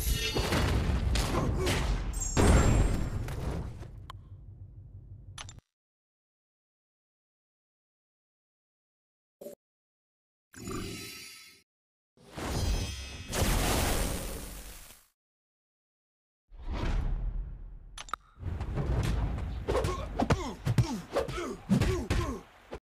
Oh.